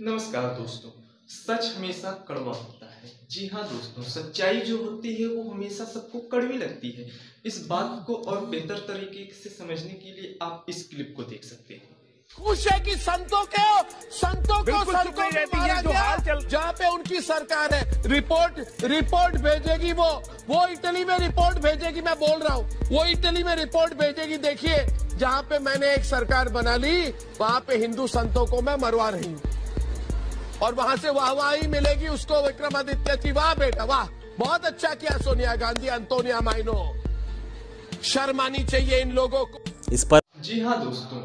नमस्कार दोस्तों सच हमेशा कड़वा होता है। जी हाँ दोस्तों सच्चाई जो होती है वो हमेशा सबको कड़वी लगती है। इस बात को और बेहतर तरीके से समझने के लिए आप इस क्लिप को देख सकते हैं। खुश है कि संतों के संतों को पे रहती है, जो हाल चल- जहाँ पे उनकी सरकार है रिपोर्ट रिपोर्ट भेजेगी वो। वो इटली में रिपोर्ट भेजेगी मैं बोल रहा हूँ। वो इटली में रिपोर्ट भेजेगी देखिए। जहाँ पे मैंने एक सरकार बना ली वहाँ पे हिंदू संतों को मैं मरवा रही हूँ। और वहाँ से वाहवाही मिलेगी उसको विक्रमादित्य की। वाह बेटा वाह। बहुत अच्छा किया सोनिया गांधी अंतोनिया माइनो। शर्मानी चाहिए इन लोगों को। इस पर जी हाँ दोस्तों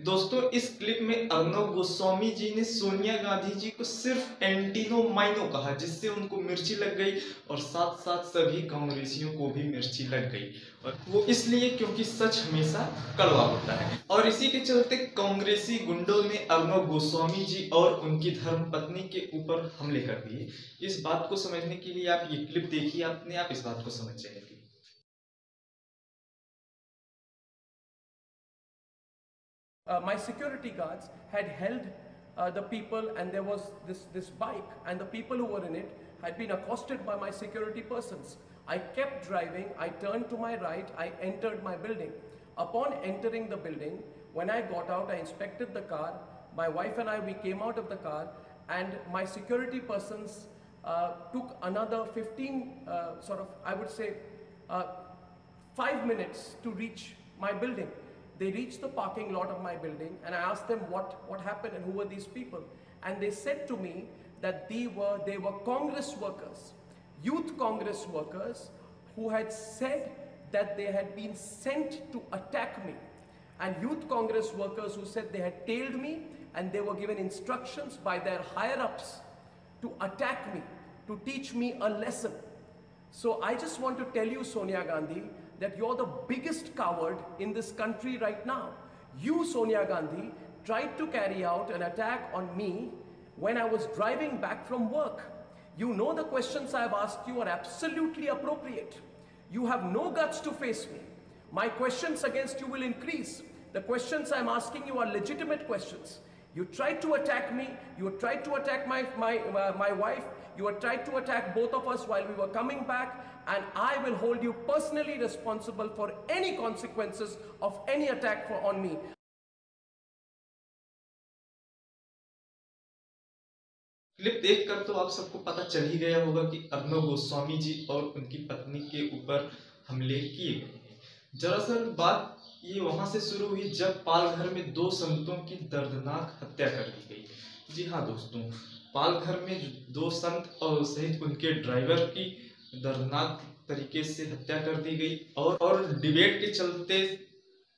दोस्तों, इस क्लिप में अर्नब गोस्वामी जी ने सोनिया गांधी जी को सिर्फ़ एंटीनो माइनो कहा, जिससे उनको मिर्ची लग गई और साथ साथ सभी कांग्रेसियों को भी मिर्ची लग गई। और वो इसलिए क्योंकि सच हमेशा कड़वा होता है। और इसी के चलते कांग्रेसी गुंडों ने अर्नब गोस्वामी जी और उनकी धर्म पत्नी के ऊपर हमले कर दिए। इस बात को समझने के लिए आप ये क्लिप देखिए, अपने आप इस बात को समझ जाएँगे। Uh, my security guards had held uh, the people and there was this, this bike and the people who were in it had been accosted by my security persons. I kept driving, I turned to my right, I entered my building. Upon entering the building, when I got out, I inspected the car. My wife and I, we came out of the car and my security persons uh, took another 15, uh, sort of, I would say, uh, five minutes to reach my building. They reached the parking lot of my building and I asked them what, what happened and who were these people. And they said to me that they were, they were Congress workers, youth Congress workers who had said that they had been sent to attack me. And youth Congress workers who said they had tailed me and they were given instructions by their higher ups to attack me, to teach me a lesson. So I just want to tell you, Sonia Gandhi, that you're the biggest coward in this country right now. You, Sonia Gandhi, tried to carry out an attack on me when I was driving back from work. You know the questions I've asked you are absolutely appropriate. You have no guts to face me. My questions against you will increase. The questions I'm asking you are legitimate questions. You tried to attack me, you tried to attack my, my, uh, my wife, you tried to attack both of us while we were coming back, and I will hold you personally responsible for any consequences of any attack for, on me. Clip देखकर तो आप सबको पता चल ही गया होगा कि अर्नब गोस्वामी जी और उनकी पत्नी के ऊपर हमले किए गए हैं दरअसल बात ये वहाँ से शुरू हुई जब पालघर में दो संतों की दर्दनाक हत्या कर दी गई। जी हाँ दोस्तों, पालघर में दो संत और सहित उनके ड्राइवर की दर्दनाक तरीके से हत्या कर दी गई और और डिबेट के चलते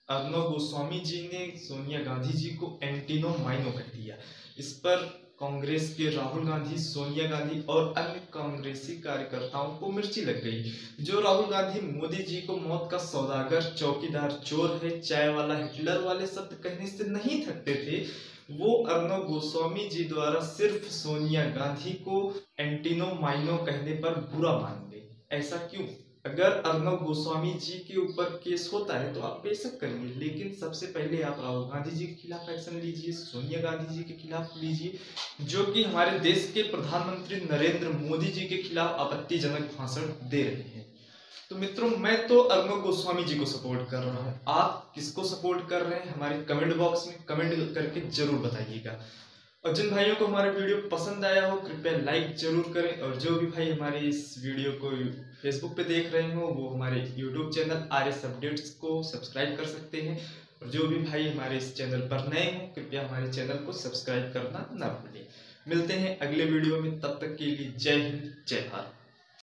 अर्नब गोस्वामी जी ने सोनिया गांधी जी को एंटीनो माइनो कह दिया। इस पर कांग्रेस के राहुल गांधी, सोनिया गांधी और अन्य कांग्रेसी कार्यकर्ताओं को मिर्ची लग गई, जो राहुल गांधी, मोदी जी को मौत का सौदागर, चौकीदार चोर है, चाय वाला हिटलर वाले शब्द कहने से नहीं थकते थे, वो अर्नब गोस्वामी जी द्वारा सिर्फ़ सोनिया गांधी को एंटीनो माइनो कहने पर बुरा मान गए। ऐसा क्यों? अगर अर्नब गोस्वामी जी के ऊपर केस होता है तो आप बेशक करिए लेकिन सबसे पहले आप राहुल गांधी जी के खिलाफ एक्शन लीजिए, सोनिया गांधी जी के खिलाफ लीजिए, जो कि हमारे देश के प्रधानमंत्री नरेंद्र मोदी जी के खिलाफ आपत्तिजनक भाषण दे रहे हैं। तो मित्रों, मैं तो अर्नब गोस्वामी जी को सपोर्ट कर रहा हूँ। आप किसको सपोर्ट कर रहे हैं, हमारे कमेंट बॉक्स में कमेंट करके ज़रूर बताइएगा। और जिन भाइयों को हमारा वीडियो पसंद आया हो, कृपया लाइक ज़रूर करें। और जो भी भाई हमारे इस वीडियो को फेसबुक पे देख रहे हो, वो हमारे YouTube channel R S updates को सब्सक्राइब कर सकते हैं। और जो भी भाई हमारे इस चैनल पर नए हों, कृपया हमारे चैनल को सब्सक्राइब करना ना भूलें। मिलते हैं अगले वीडियो में, तब तक के लिए जय हिंद, जय भारत।